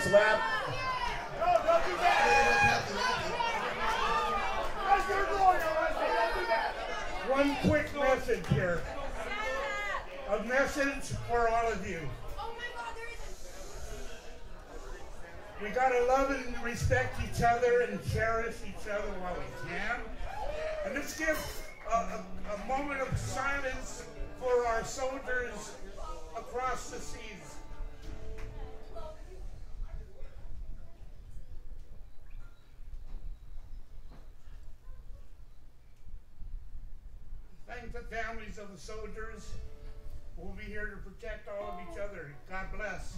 times last. families of the soldiers. We'll be here to protect all of each other. God bless.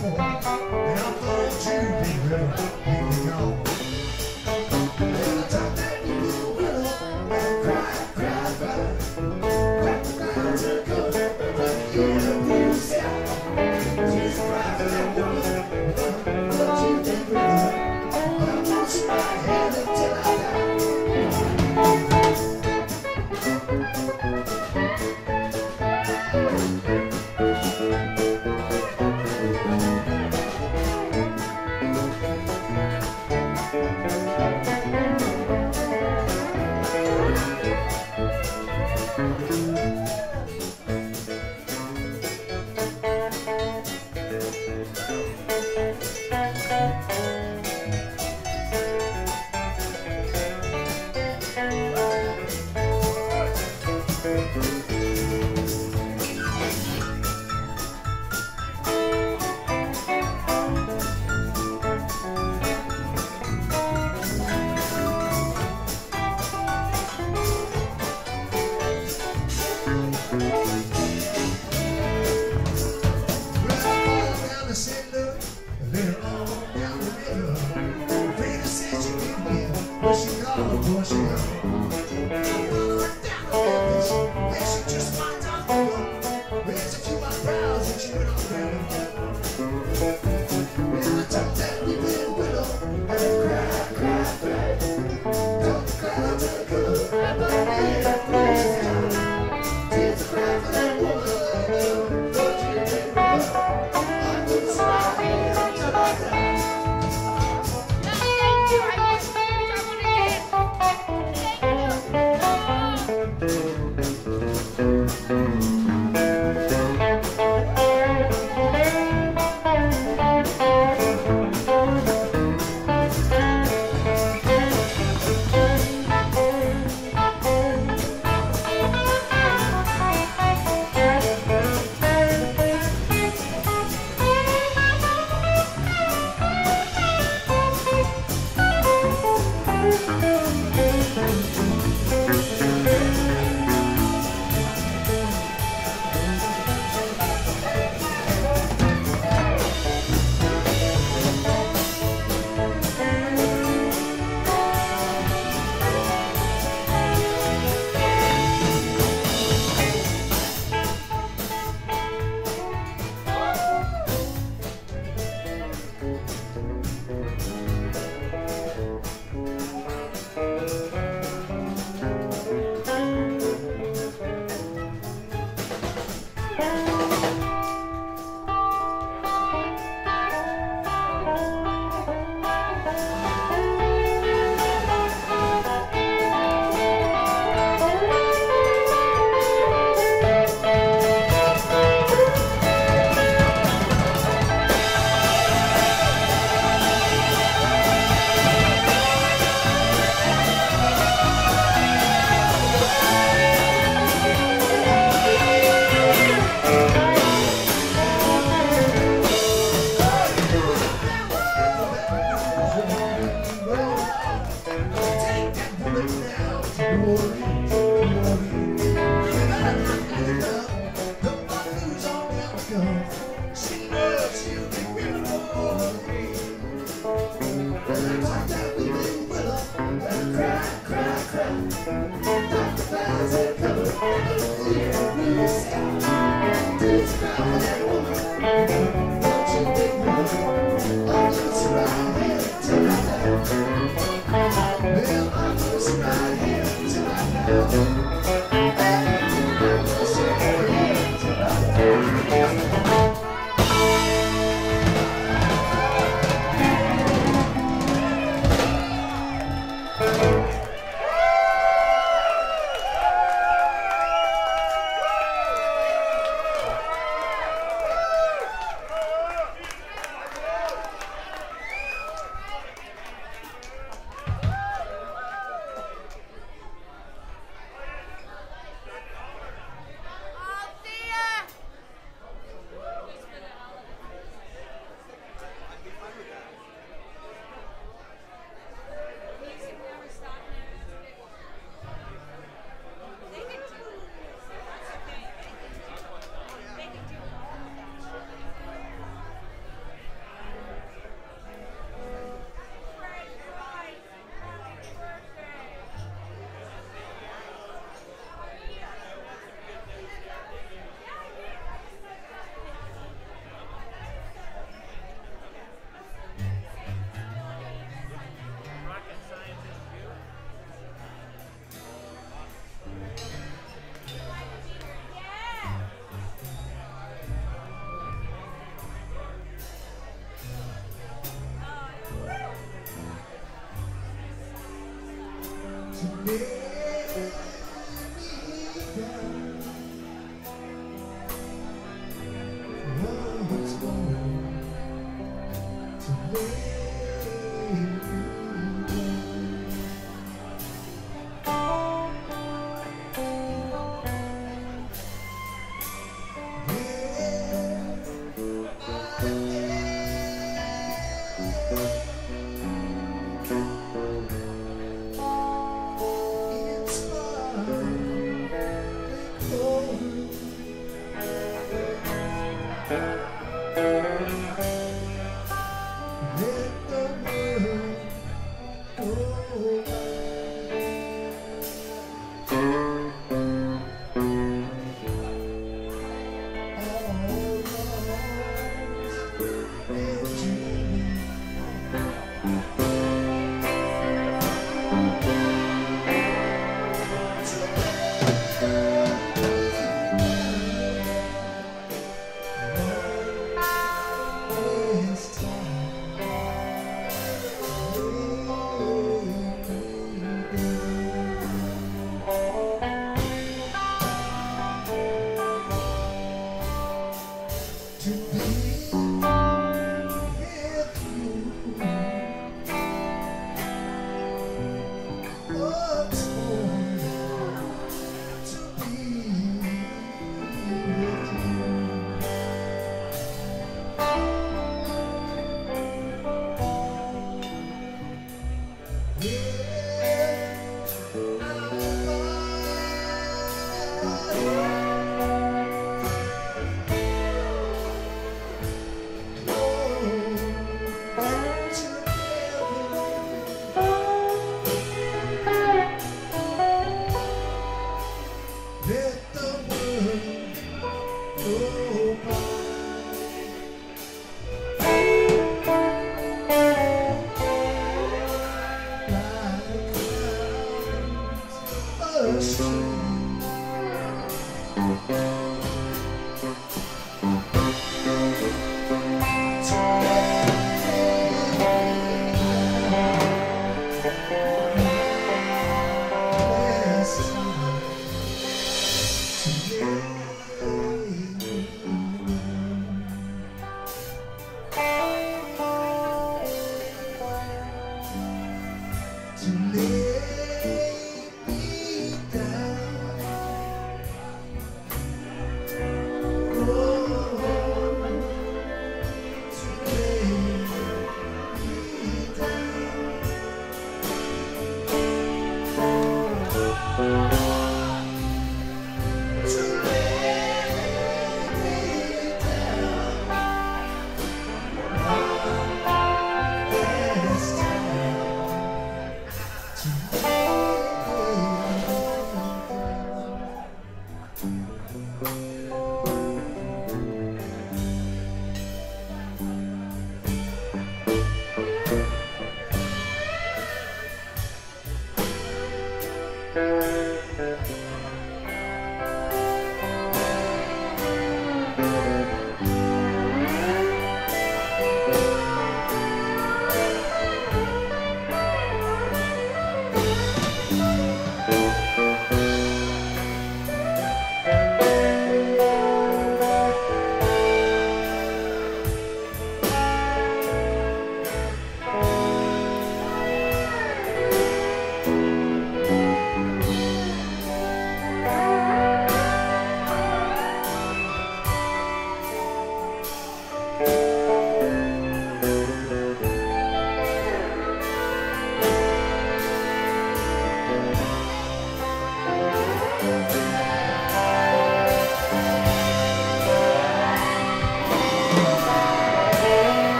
Pushing on, pushing on. Down crack, crack, crack. You.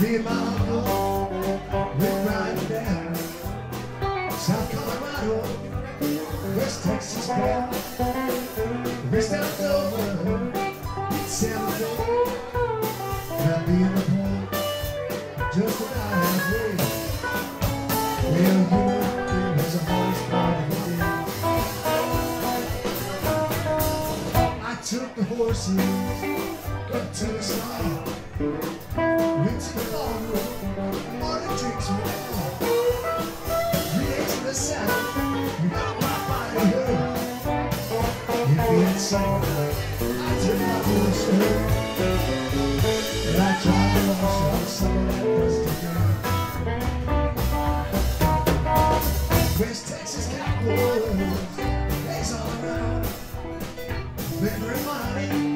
Me and my uncle South Colorado, West Texas over, beat San Jose. Got me point, just about part of the. I took the horses up to the start. With all. Some, I took my horses. And I tried to wash some of that dust again. West Texas Cowboys, days all around. Remember money,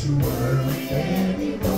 to work. anymore.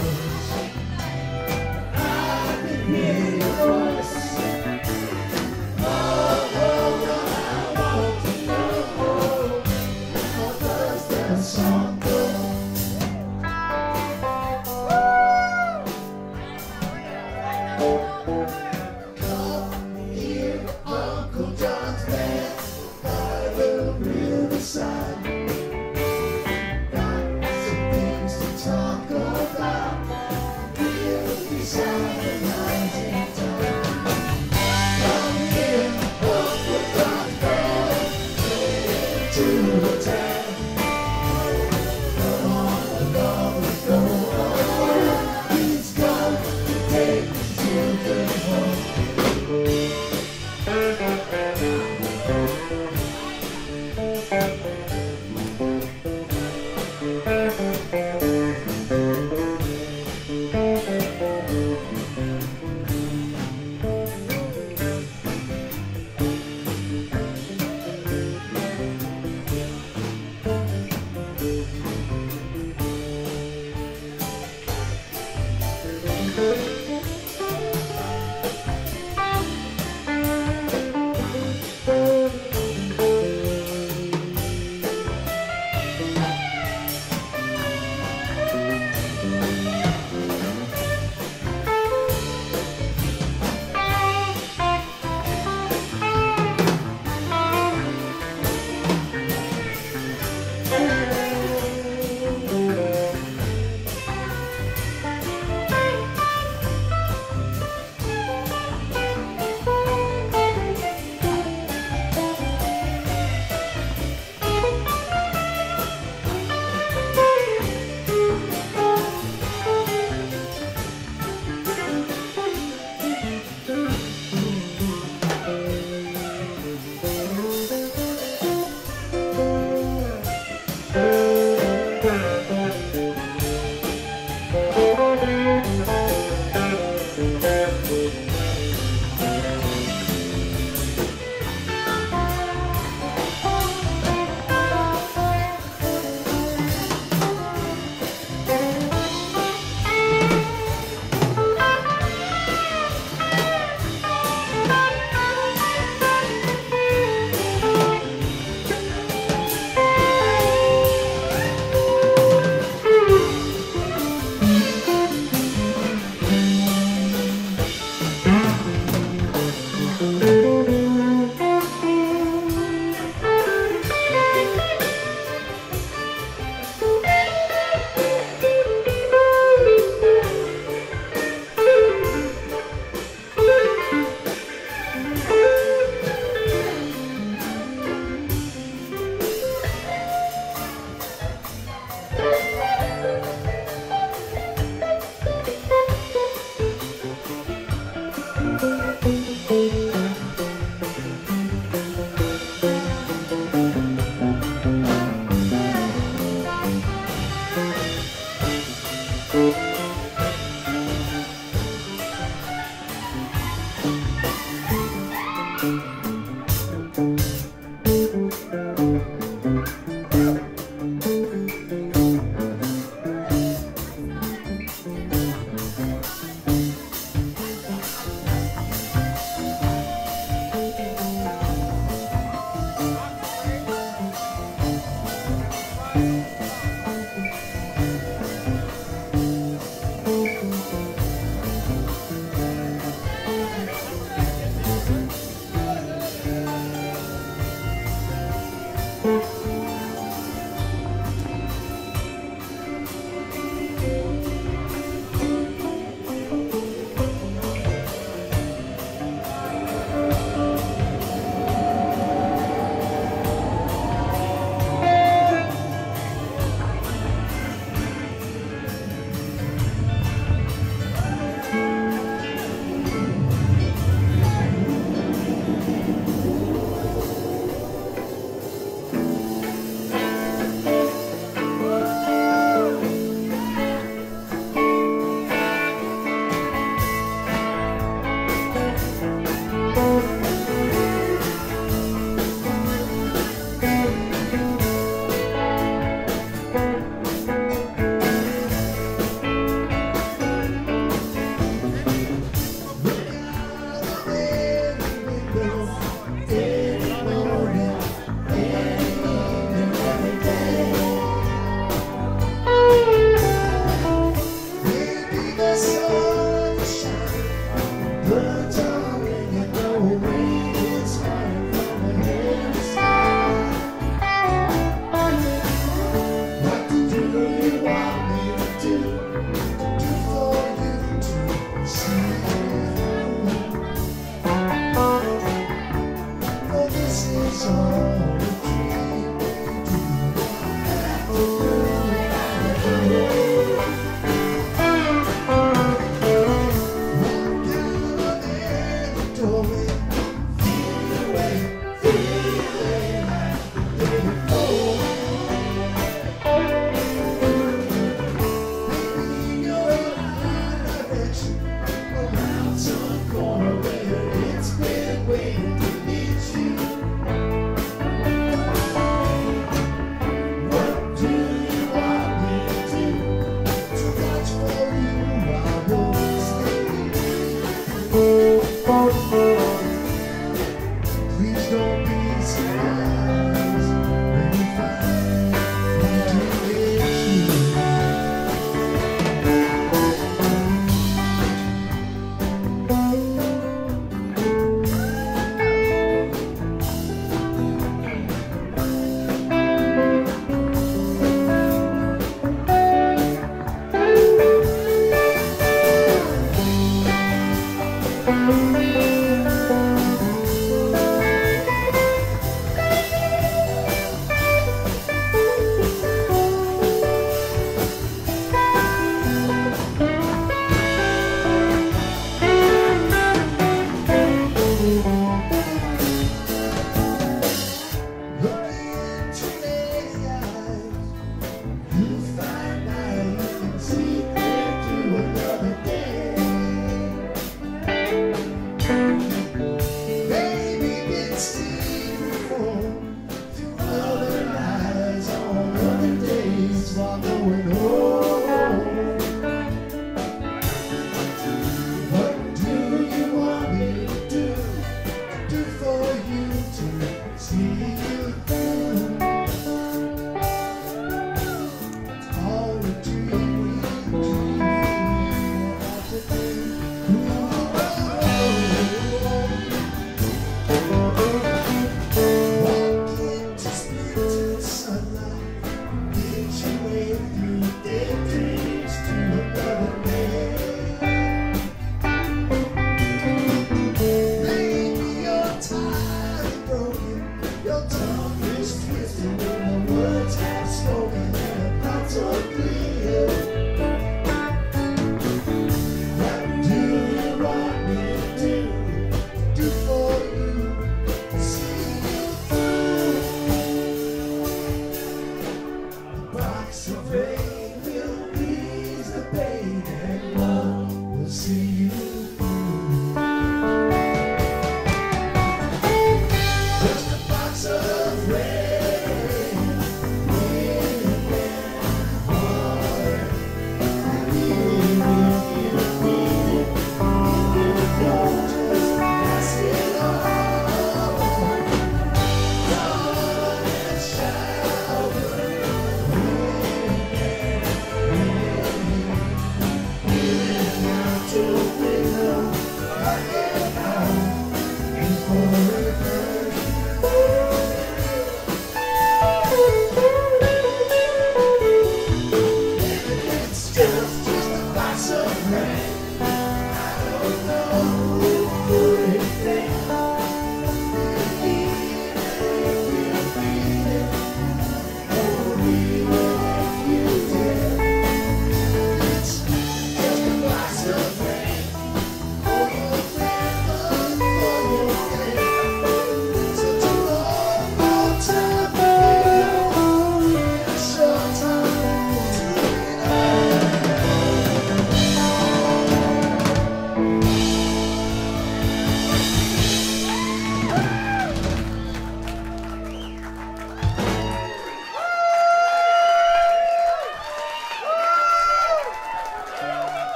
soon.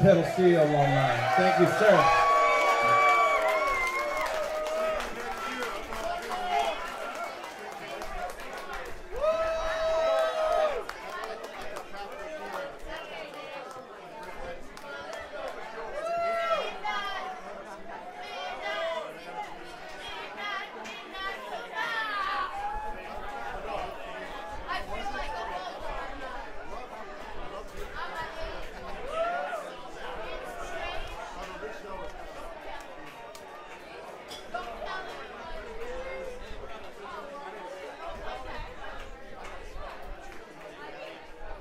Pedal alumni. Thank you, sir.